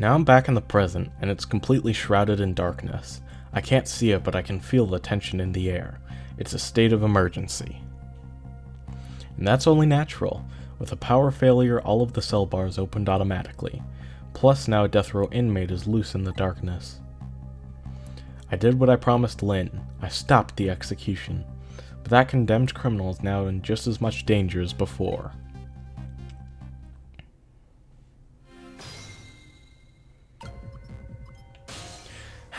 Now I'm back in the present, and it's completely shrouded in darkness. I can't see it, but I can feel the tension in the air. It's a state of emergency. And that's only natural. With a power failure, all of the cell bars opened automatically. Plus, now a death row inmate is loose in the darkness. I did what I promised Lynne. I stopped the execution. But that condemned criminal is now in just as much danger as before.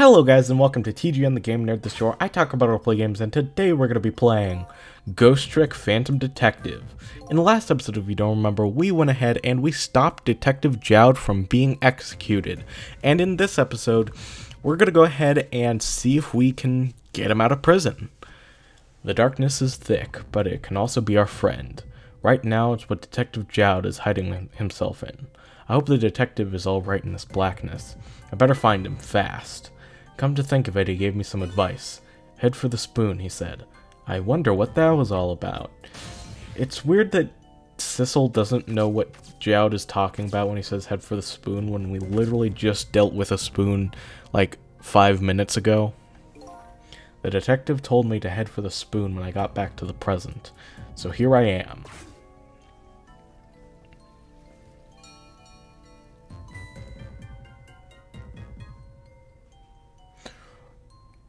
Hello guys and welcome to TGN the Game Nerd the Show. I talk about roleplay games and today we're going to be playing Ghost Trick Phantom Detective. In the last episode, if you don't remember, we went ahead and we stopped Detective Jowd from being executed. And in this episode, we're going to go ahead and see if we can get him out of prison. The darkness is thick, but it can also be our friend. Right now, it's what Detective Jowd is hiding himself in. I hope the detective is alright in this blackness. I better find him fast. Come to think of it, he gave me some advice. Head for the spoon, he said. I wonder what that was all about. It's weird that Sissel doesn't know what Jowd is talking about when he says head for the spoon when we literally just dealt with a spoon like five minutes ago. The detective told me to head for the spoon when I got back to the present, so here I am.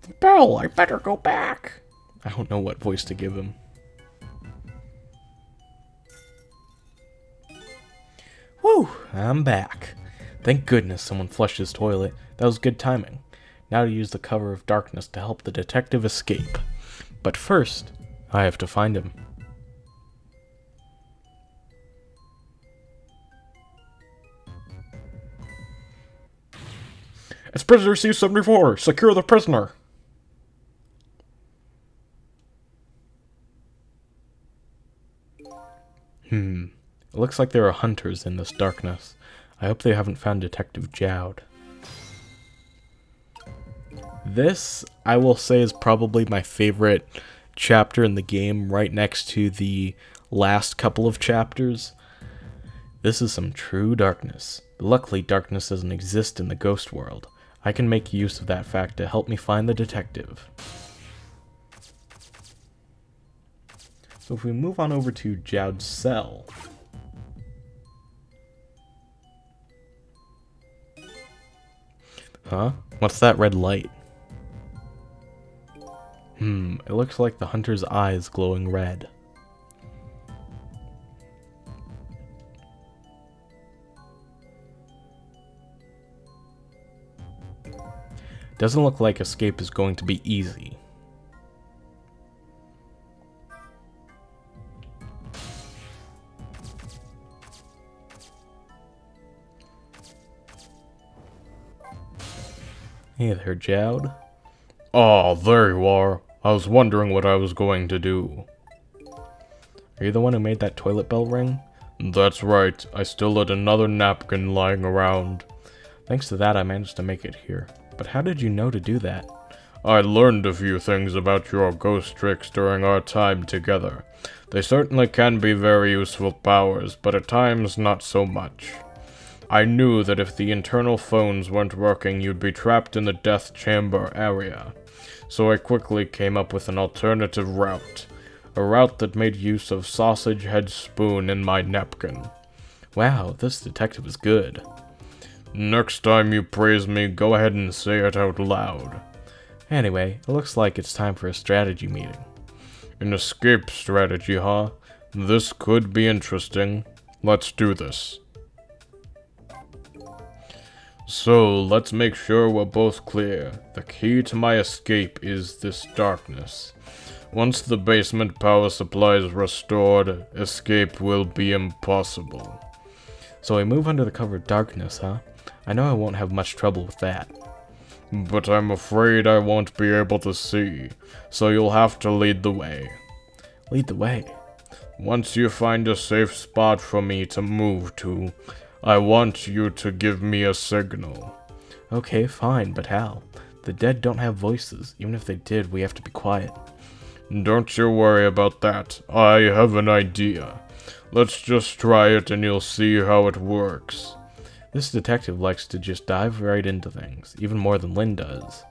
Bell, I better go back. I don't know what voice to give him. Whew, I'm back. Thank goodness someone flushed his toilet. That was good timing. Now to use the cover of darkness to help the detective escape. But first, I have to find him. It's prisoner C-74! Secure the prisoner! Hmm. It looks like there are hunters in this darkness. I hope they haven't found Detective Jowd. This, I will say, is probably my favorite chapter in the game, right next to the last couple of chapters. This is some true darkness. Luckily, darkness doesn't exist in the ghost world. I can make use of that fact to help me find the detective. So if we move on over to Jowd's cell. Huh? What's that red light? Hmm, it looks like the hunter's eyes glowing red. Doesn't look like escape is going to be easy. Hey there, Jowd. Ah, there you are. I was wondering what I was going to do. Are you the one who made that toilet bell ring? That's right. I still had another napkin lying around. Thanks to that, I managed to make it here. But how did you know to do that? I learned a few things about your ghost tricks during our time together. They certainly can be very useful powers, but at times not so much. I knew that if the internal phones weren't working, you'd be trapped in the death chamber area. So I quickly came up with an alternative route. A route that made use of sausage head spoon in my napkin. Wow, this detective is good. Next time you praise me, go ahead and say it out loud. Anyway, it looks like it's time for a strategy meeting. An escape strategy, huh? This could be interesting. Let's do this. So, let's make sure we're both clear. The key to my escape is this darkness. Once the basement power supply is restored, escape will be impossible. So I move under the cover of darkness, huh? I know I won't have much trouble with that. But I'm afraid I won't be able to see, so you'll have to lead the way. Lead the way? Once you find a safe spot for me to move to, I want you to give me a signal. Okay, fine, but how? The dead don't have voices. Even if they did, we have to be quiet. Don't you worry about that. I have an idea. Let's just try it and you'll see how it works. This detective likes to just dive right into things, even more than Lynne does.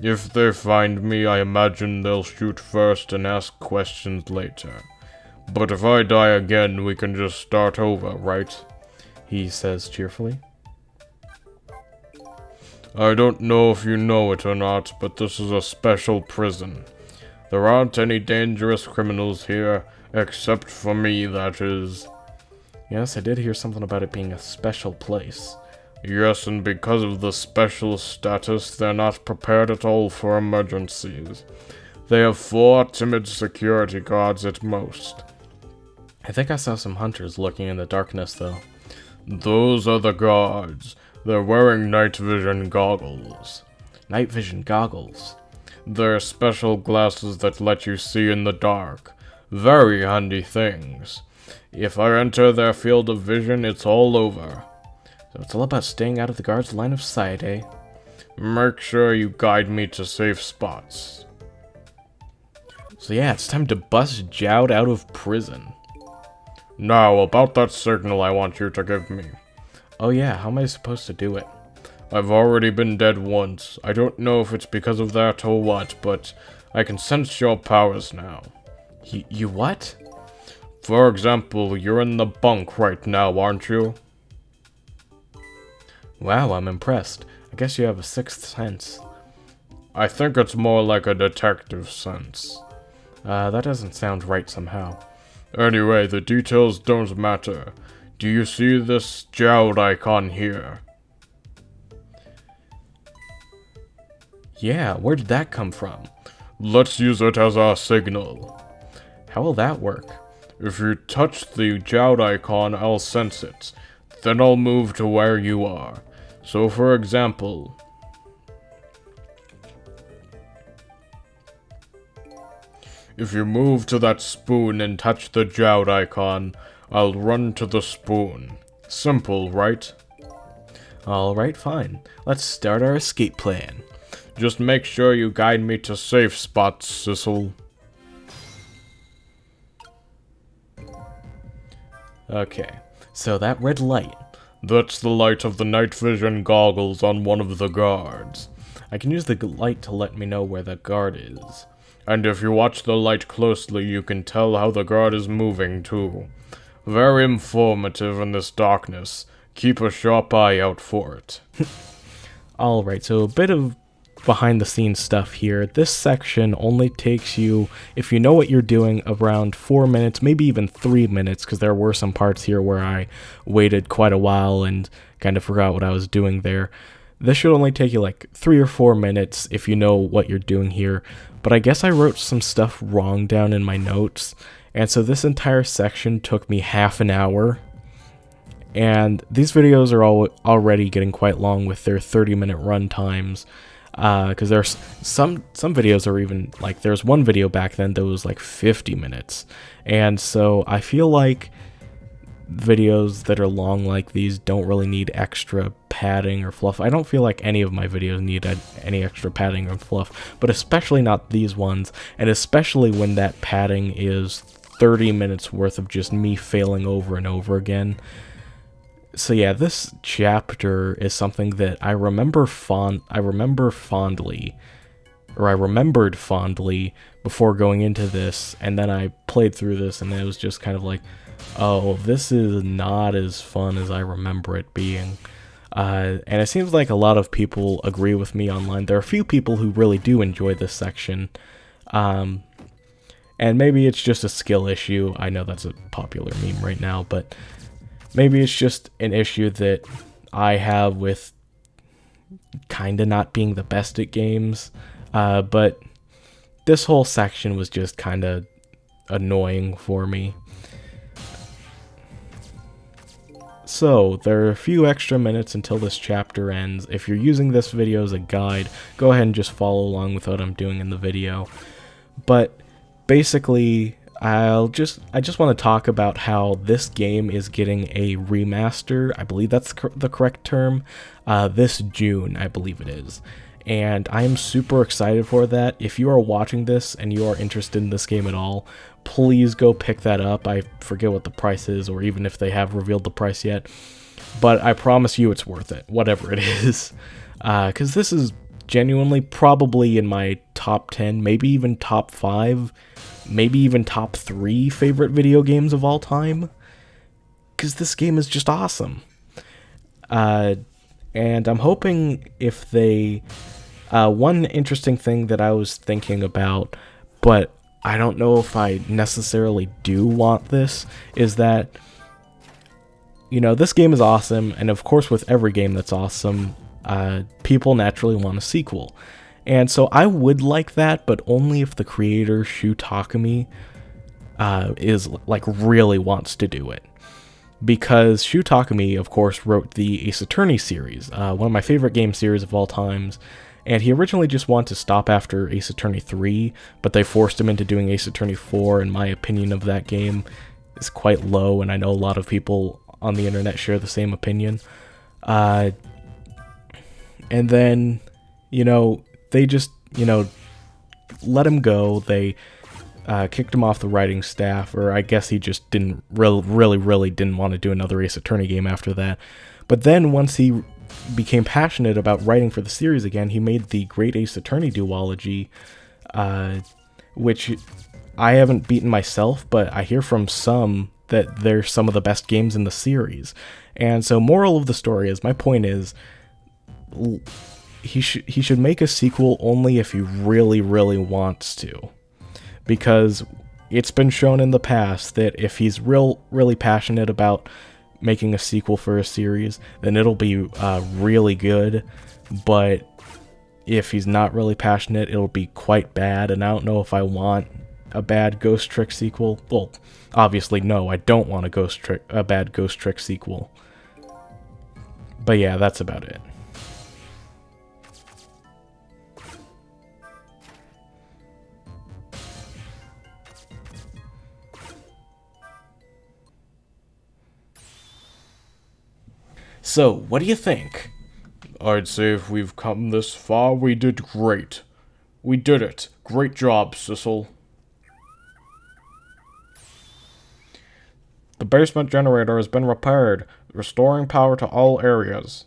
If they find me, I imagine they'll shoot first and ask questions later. But if I die again, we can just start over, right? He says cheerfully. I don't know if you know it or not, but this is a special prison. There aren't any dangerous criminals here, except for me, that is. Yes, I did hear something about it being a special place. Yes, and because of the special status, they're not prepared at all for emergencies. They have four timid security guards at most. I think I saw some hunters lurking in the darkness, though. Those are the guards. They're wearing night vision goggles. Night vision goggles? They're special glasses that let you see in the dark. Very handy things. If I enter their field of vision, it's all over. So it's all about staying out of the guard's line of sight, eh? Make sure you guide me to safe spots. So yeah, it's time to bust Jowd out of prison. Now, about that signal I want you to give me. Oh yeah, how am I supposed to do it? I've already been dead once. I don't know if it's because of that or what, but I can sense your powers now. Y you what? For example, you're in the bunk right now, aren't you? Wow, I'm impressed. I guess you have a sixth sense. I think it's more like a detective sense. Uh, that doesn't sound right somehow. Anyway, the details don't matter. Do you see this Jowd icon here? Yeah, where did that come from? Let's use it as our signal. How will that work? If you touch the Jowd icon, I'll sense it. Then I'll move to where you are. So for example... If you move to that spoon and touch the Jowd icon, I'll run to the spoon. Simple, right? Alright, fine. Let's start our escape plan. Just make sure you guide me to safe spots, Sissel. Okay, so that red light. That's the light of the night vision goggles on one of the guards. I can use the light to let me know where the guard is. And if you watch the light closely, you can tell how the guard is moving, too. Very informative in this darkness. Keep a sharp eye out for it. Alright, so a bit of behind the scenes stuff here. This section only takes you, if you know what you're doing, around four minutes, maybe even three minutes, because there were some parts here where I waited quite a while and kind of forgot what I was doing there. This should only take you like three or four minutes if you know what you're doing here, but I guess I wrote some stuff wrong down in my notes, and so this entire section took me half an hour. And these videos are all already getting quite long with their 30 minute run times. Because uh, there's some some videos are even like there's one video back then that was like 50 minutes. And so i feel like videos that are long like these don't really need extra padding or fluff. I don't feel like any of my videos need any extra padding or fluff but especially not these ones and especially when that padding is 30 minutes worth of just me failing over and over again. So yeah, this chapter is something that I remember fond I remember fondly or I remembered fondly before going into this and then I played through this and it was just kind of like oh, this is not as fun as I remember it being. Uh, and it seems like a lot of people agree with me online. There are a few people who really do enjoy this section. Um, and maybe it's just a skill issue. I know that's a popular meme right now, but Maybe it's just an issue that I have with kind of not being the best at games. Uh, but this whole section was just kind of annoying for me. So, there are a few extra minutes until this chapter ends. If you're using this video as a guide, go ahead and just follow along with what I'm doing in the video. But basically, I'll just I just want to talk about how this game is getting a remaster. I believe that's the correct term. Uh, this June, I believe it is, and I am super excited for that. If you are watching this and you are interested in this game at all, please go pick that up. I forget what the price is, or even if they have revealed the price yet, but I promise you it's worth it, whatever it is. Because uh, this is genuinely probably in my top 10, maybe even top 5, maybe even top 3 favorite video games of all time. Because this game is just awesome. Uh, and I'm hoping if they uh, one interesting thing that I was thinking about, but I don't know if I necessarily do want this, is that, you know, this game is awesome, and of course, with every game that's awesome, uh, people naturally want a sequel. And so I would like that, but only if the creator, Shu Takumi, uh, is like really wants to do it. Because Shu Takumi, of course, wrote the Ace Attorney series, uh, one of my favorite game series of all times, and he originally just wanted to stop after Ace Attorney 3, but they forced him into doing Ace Attorney 4, and my opinion of that game is quite low, and I know a lot of people on the internet share the same opinion. Uh, and then, you know, they just, you know, let him go. They uh, kicked him off the writing staff, or I guess he just didn't really, really, really didn't want to do another Ace Attorney game after that. But then once he became passionate about writing for the series again, he made the Great Ace Attorney duology, uh, which I haven't beaten myself, but I hear from some that they're some of the best games in the series. And so, moral of the story is, my point is, he should he should make a sequel only if he really, really wants to, because it's been shown in the past that if he's real, really passionate about making a sequel for a series, then it'll be uh, really good. But if he's not really passionate, it'll be quite bad. And I don't know if I want a bad Ghost Trick sequel. Well, obviously no, I don't want a Ghost Trick a bad Ghost Trick sequel. But yeah, that's about it. So, what do you think? I'd say if we've come this far, we did great. We did it. Great job, Sissel. The basement generator has been repaired, restoring power to all areas.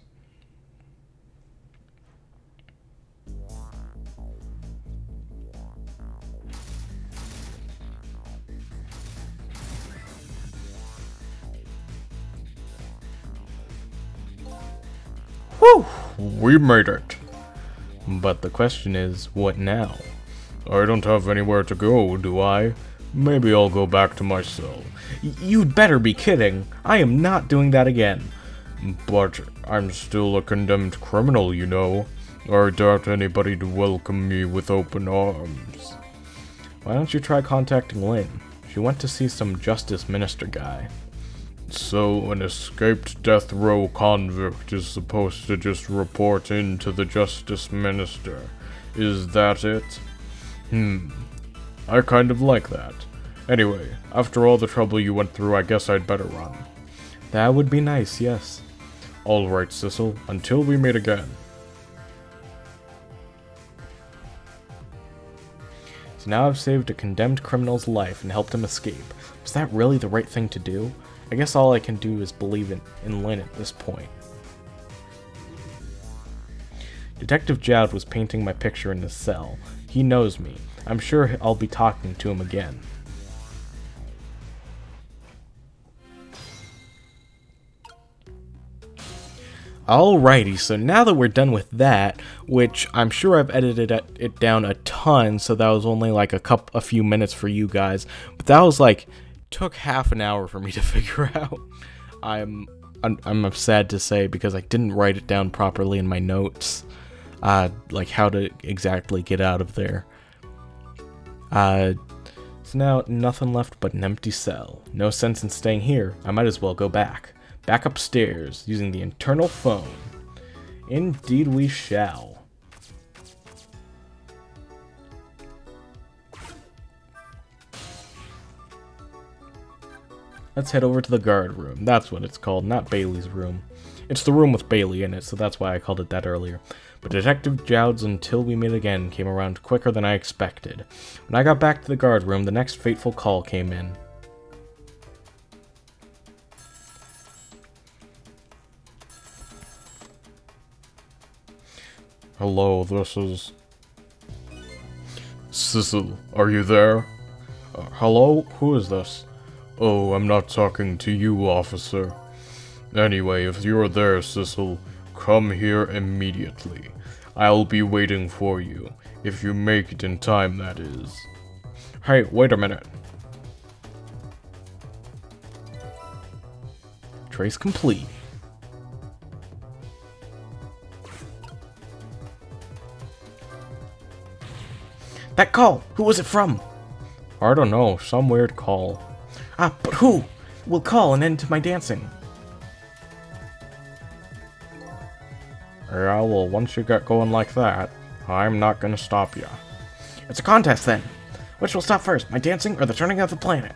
Whew, we made it. But the question is, what now? I don't have anywhere to go, do I? Maybe I'll go back to my cell. You'd better be kidding. I am not doing that again. But I'm still a condemned criminal, you know. I doubt anybody'd welcome me with open arms. Why don't you try contacting Lynne? She went to see some Justice Minister guy. So an escaped death row convict is supposed to just report in to the Justice Minister. Is that it? Hmm. I kind of like that. Anyway, after all the trouble you went through, I guess I'd better run. That would be nice, yes. Alright, Sissel, until we meet again. So now I've saved a condemned criminal's life and helped him escape. Was that really the right thing to do? I guess all I can do is believe in, in Lynne at this point. Detective Jowd was painting my picture in his cell. He knows me. I'm sure I'll be talking to him again. Alrighty, so now that we're done with that, which I'm sure I've edited it down a ton, so that was only like a couple, a few minutes for you guys, but that was like took half an hour for me to figure out. I'm I'm sad to say because I didn't write it down properly in my notes, uh, like how to exactly get out of there. Uh, so now nothing left but an empty cell. No sense in staying here. I might as well go back. Back upstairs using the internal phone. Indeed we shall. Let's head over to the guard room. That's what it's called, not Bailey's room. It's the room with Bailey in it, so that's why I called it that earlier. But Detective Jowd's Until We Meet Again came around quicker than I expected. When I got back to the guard room, the next fateful call came in. Hello, this is... Sissel, are you there? Uh, hello? Who is this? Oh, I'm not talking to you, officer. Anyway, if you're there, Sissel, come here immediately. I'll be waiting for you. If you make it in time, that is. Hey, wait a minute. Trace complete. That call! Who was it from? I don't know, some weird call. Ah, but who? Will call an end to my dancing. Yeah, well, once you get going like that, I'm not gonna stop you. It's a contest, then. Which will stop first, my dancing or the turning of the planet?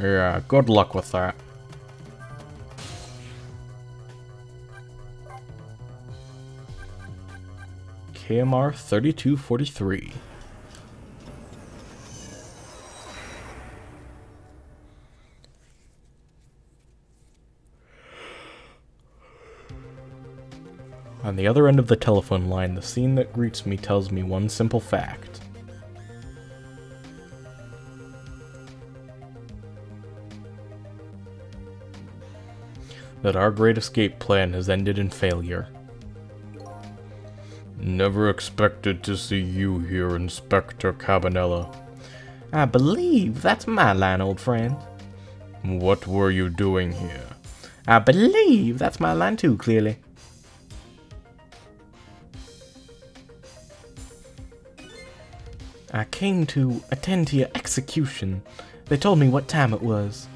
Yeah, good luck with that. KMR 3243. On the other end of the telephone line, the scene that greets me tells me one simple fact. That our great escape plan has ended in failure. Never expected to see you here, Inspector Cabanela. I believe that's my line, old friend. What were you doing here? I believe that's my line too, clearly. I came to attend to your execution. They told me what time it was.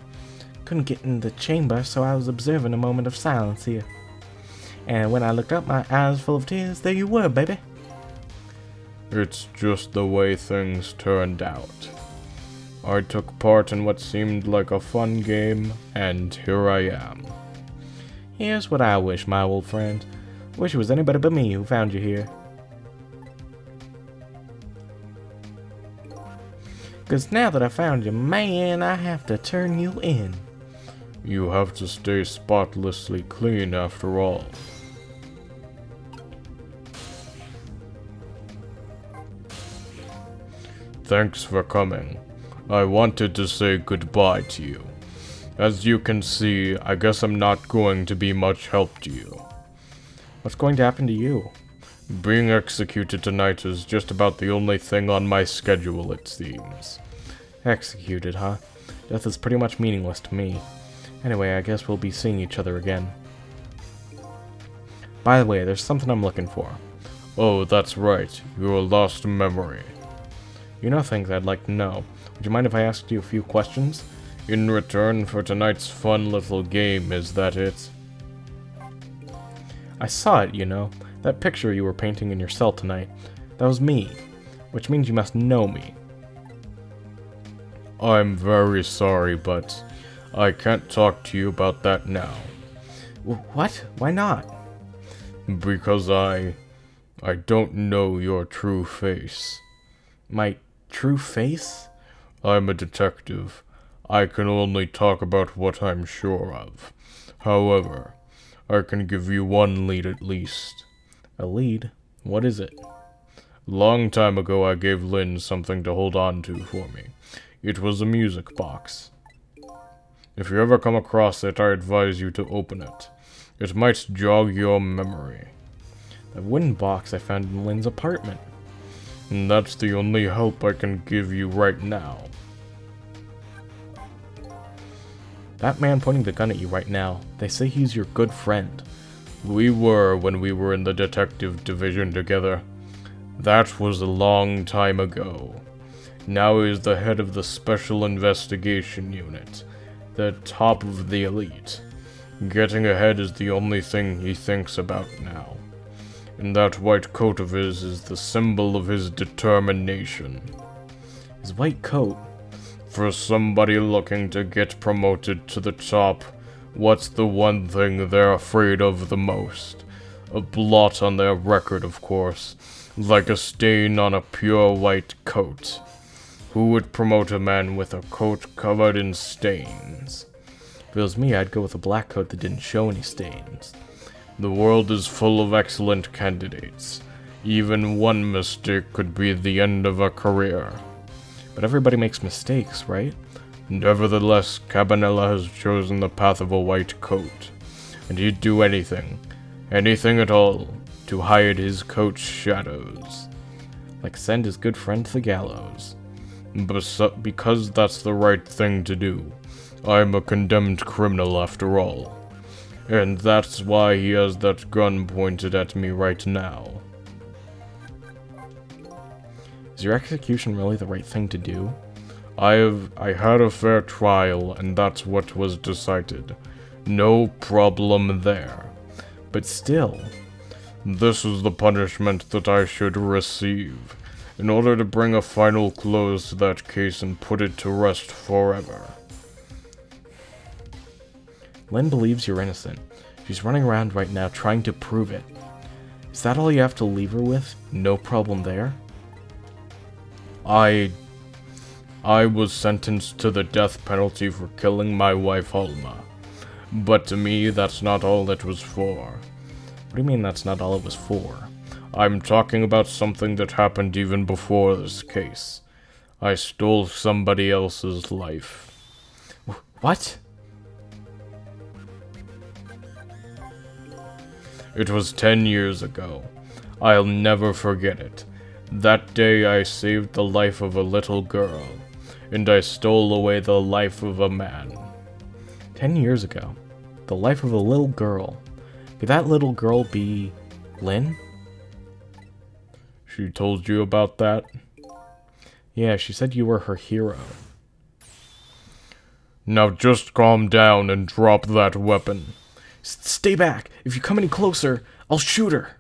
Couldn't get in the chamber, so I was observing a moment of silence here. And when I looked up, my eyes full of tears, there you were, baby. It's just the way things turned out. I took part in what seemed like a fun game, and here I am. Here's what I wish, my old friend. Wish it was anybody but me who found you here. Because now that I found you, man, I have to turn you in. You have to stay spotlessly clean after all. Thanks for coming. I wanted to say goodbye to you. As you can see, I guess I'm not going to be much help to you. What's going to happen to you? Being executed tonight is just about the only thing on my schedule, it seems. Executed, huh? Death is pretty much meaningless to me. Anyway, I guess we'll be seeing each other again. By the way, there's something I'm looking for. Oh, that's right. Your lost memory. You know things I'd like to know. Would you mind if I asked you a few questions? In return for tonight's fun little game, is that it? I saw it, you know. That picture you were painting in your cell tonight. That was me. Which means you must know me. I'm very sorry, but I can't talk to you about that now. what? Why not? Because I... I don't know your true face. My true face? I'm a detective. I can only talk about what I'm sure of. However, I can give you one lead at least. A lead? What is it? Long time ago I gave Lynne something to hold on to for me. It was a music box. If you ever come across it, I advise you to open it. It might jog your memory. That wooden box I found in Lynne's apartment. And that's the only help I can give you right now. That man pointing the gun at you right now, they say he's your good friend. We were when we were in the detective division together. That was a long time ago. Now he is the head of the Special Investigation Unit, the top of the elite. Getting ahead is the only thing he thinks about now. And that white coat of his is the symbol of his determination. His white coat? For somebody looking to get promoted to the top, what's the one thing they're afraid of the most? A blot on their record, of course, like a stain on a pure white coat. Who would promote a man with a coat covered in stains? If it was me, I'd go with a black coat that didn't show any stains. The world is full of excellent candidates. Even one mistake could be the end of a career. But everybody makes mistakes, right? Nevertheless, Cabanela has chosen the path of a white coat, and he'd do anything, anything at all, to hide his coat's shadows. Like send his good friend to the gallows. Bes because that's the right thing to do. I'm a condemned criminal after all. And that's why he has that gun pointed at me right now. Is your execution really the right thing to do? I have I had a fair trial and that's what was decided. No problem there. But still, this is the punishment that I should receive, in order to bring a final close to that case and put it to rest forever. Lynne believes you're innocent. She's running around right now trying to prove it. Is that all you have to leave her with? No problem there? I... I was sentenced to the death penalty for killing my wife Alma. But to me, that's not all it was for. What do you mean that's not all it was for? I'm talking about something that happened even before this case. I stole somebody else's life. What? It was ten years ago. I'll never forget it. That day I saved the life of a little girl, and I stole away the life of a man. Ten years ago. The life of a little girl. Could that little girl be... Lynne? She told you about that? Yeah, she said you were her hero. Now just calm down and drop that weapon. S stay back! If you come any closer, I'll shoot her!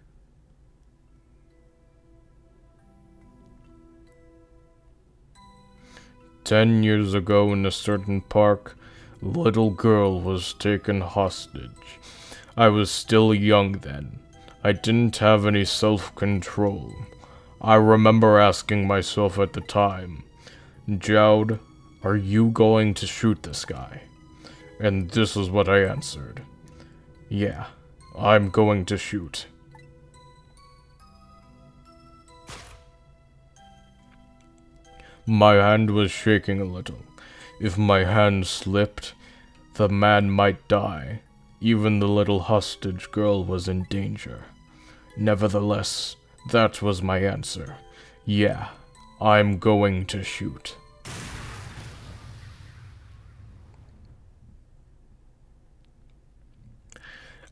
Ten years ago in a certain park, a little girl was taken hostage. I was still young then. I didn't have any self-control. I remember asking myself at the time, Jowd, are you going to shoot this guy? And this is what I answered. Yeah, I'm going to shoot. My hand was shaking a little. If my hand slipped, the man might die. Even the little hostage girl was in danger. Nevertheless, that was my answer. Yeah, I'm going to shoot.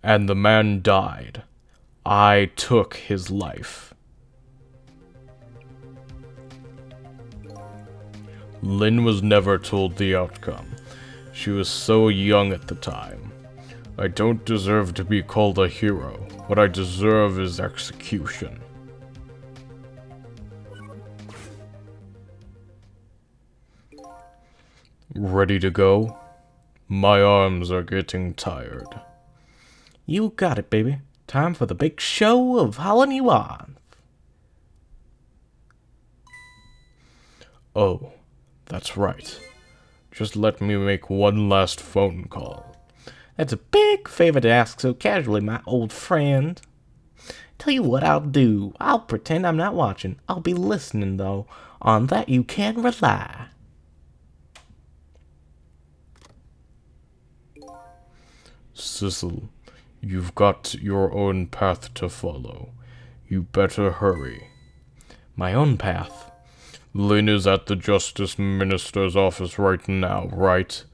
And the man died. I took his life. Lynne was never told the outcome. She was so young at the time. I don't deserve to be called a hero. What I deserve is execution. Ready to go? My arms are getting tired. You got it, baby. Time for the big show of hauling you on. Oh, that's right. Just let me make one last phone call. That's a big favor to ask so casually, my old friend. Tell you what I'll do. I'll pretend I'm not watching. I'll be listening, though. On that you can rely. Sissel, you've got your own path to follow. You better hurry. My own path? Lynne is at the Justice Minister's office right now, right?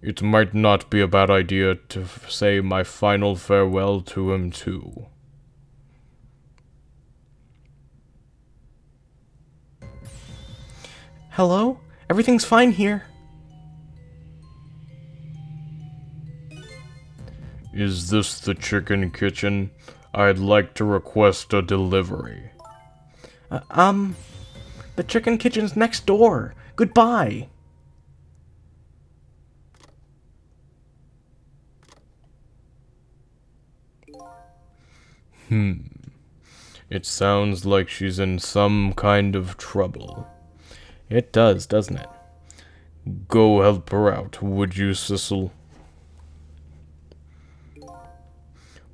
It might not be a bad idea to say my final farewell to him, too. Hello? Everything's fine here. Is this the chicken kitchen? I'd like to request a delivery. Uh, um, the chicken kitchen's next door. Goodbye. Hmm. It sounds like she's in some kind of trouble. It does, doesn't it? Go help her out, would you, Sissel?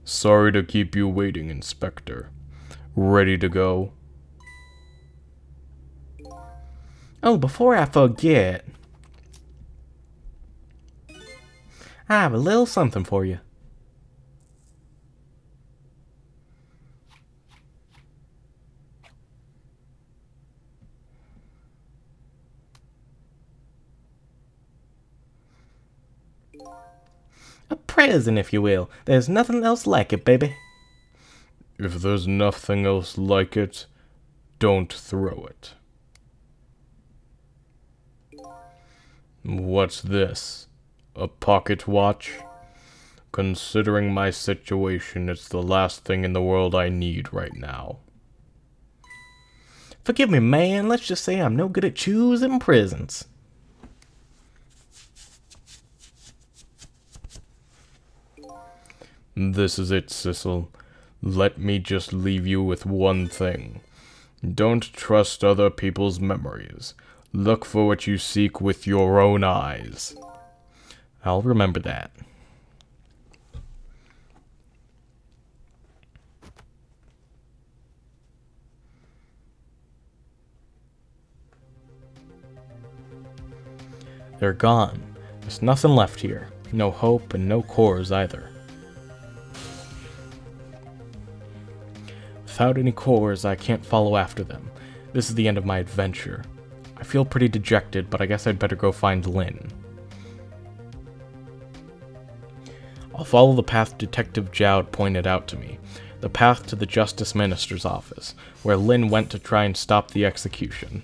Sorry to keep you waiting, Inspector. Ready to go? Oh, before I forget, I have a little something for you. A present, if you will. There's nothing else like it, baby. If there's nothing else like it, don't throw it. What's this? A pocket watch? Considering my situation, it's the last thing in the world I need right now. Forgive me, man. Let's just say I'm no good at choosing presents. This is it, Sissel. Let me just leave you with one thing. Don't trust other people's memories. Look for what you seek with your own eyes. I'll remember that. They're gone. There's nothing left here. No hope and no cores either. Without any cores, I can't follow after them. This is the end of my adventure. I feel pretty dejected, but I guess I'd better go find Lynne. I'll follow the path Detective Jowd pointed out to me, the path to the Justice Minister's office, where Lynne went to try and stop the execution.